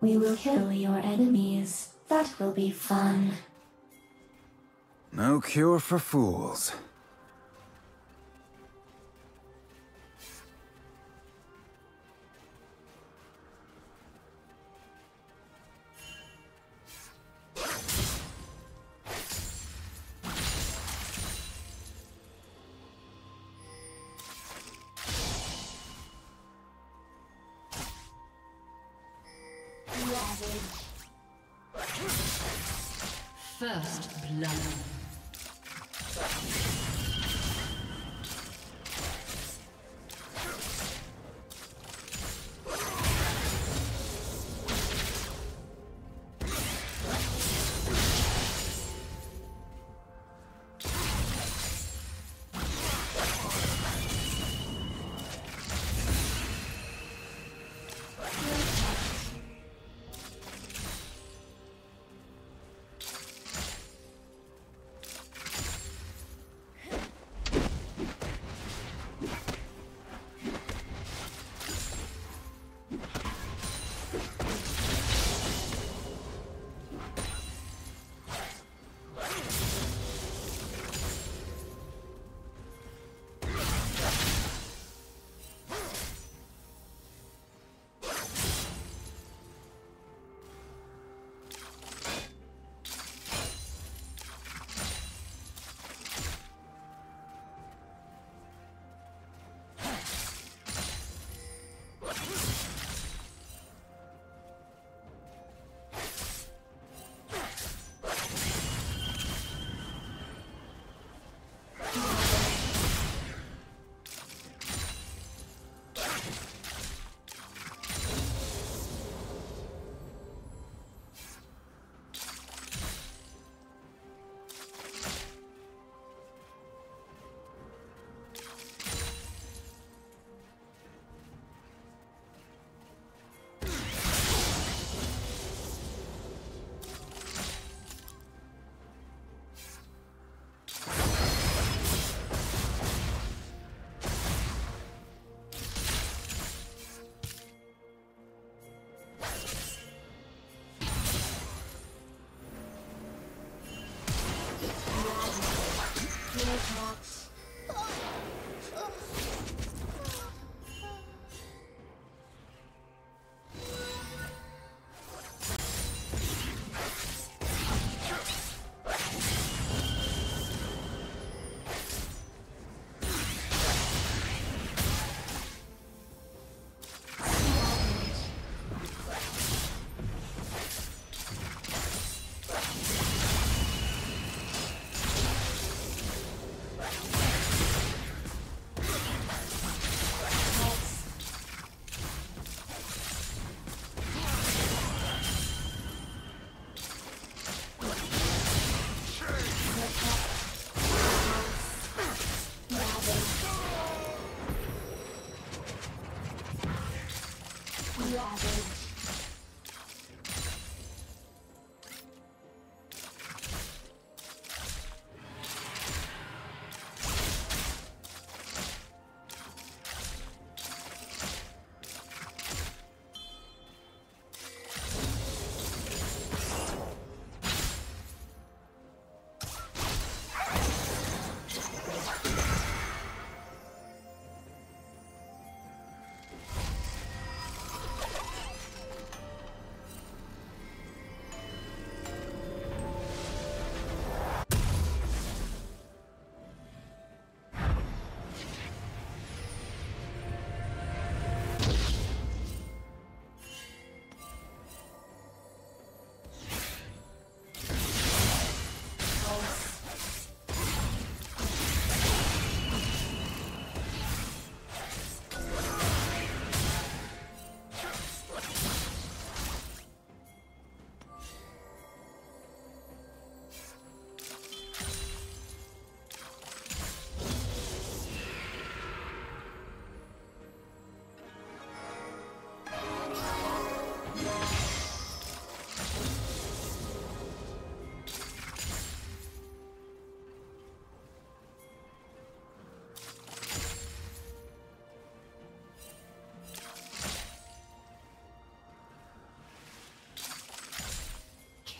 We will kill your enemies. That will be fun. No cure for fools.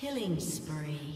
Killing spree.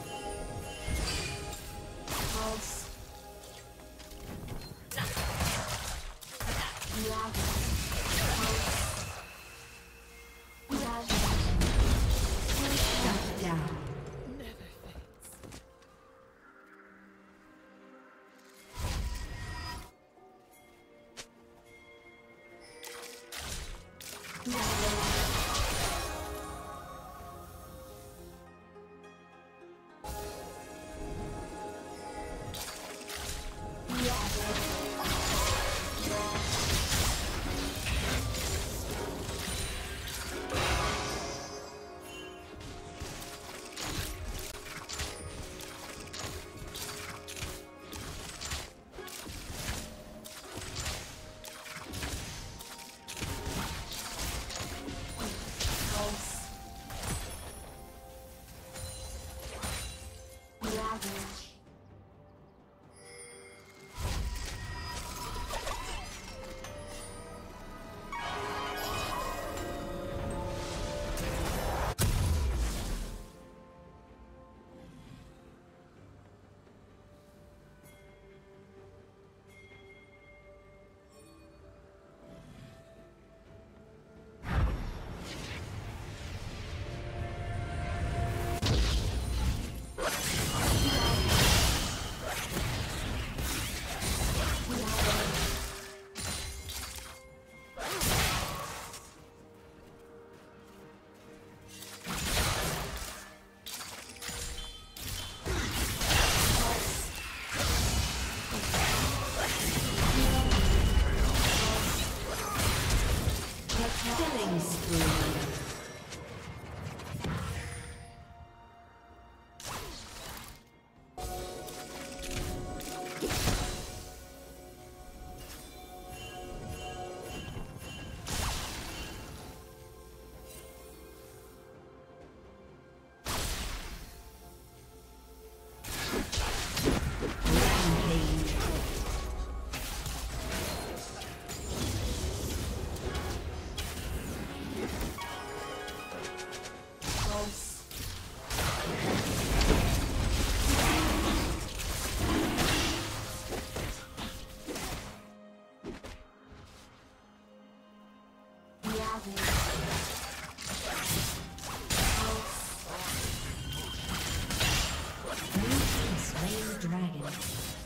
Dragon.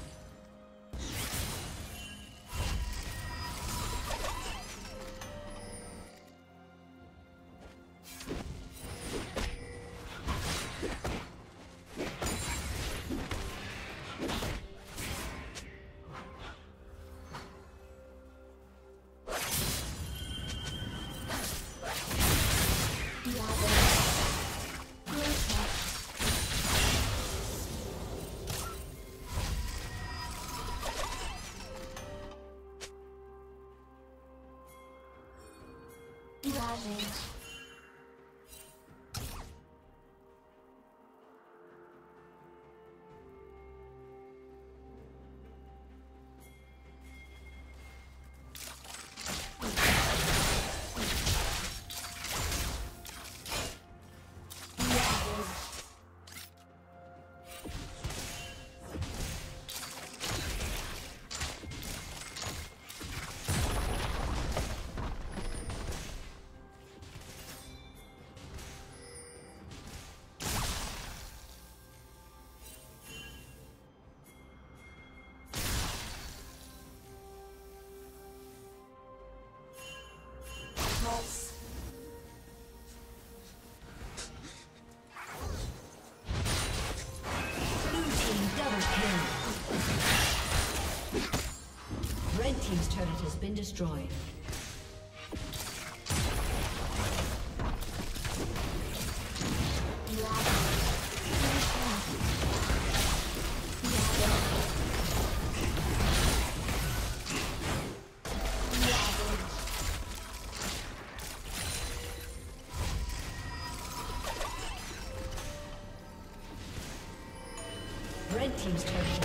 gente. Destroyed. Red team's turret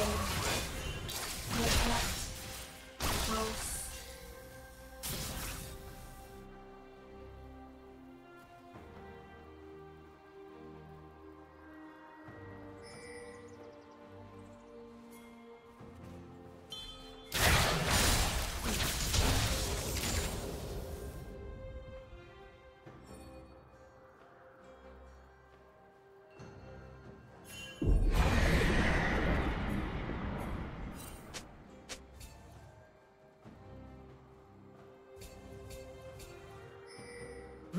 Ravage. Protect.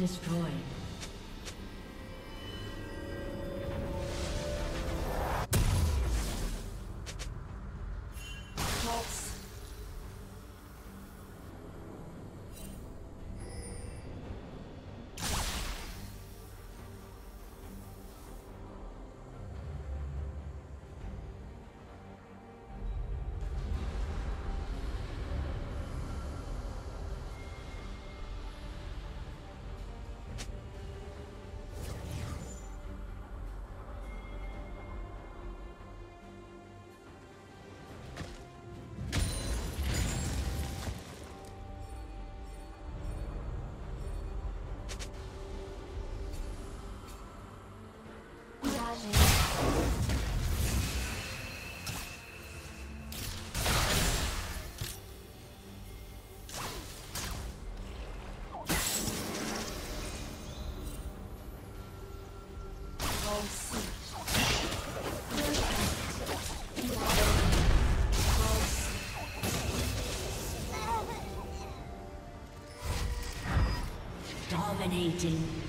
Destroyed. Dominating.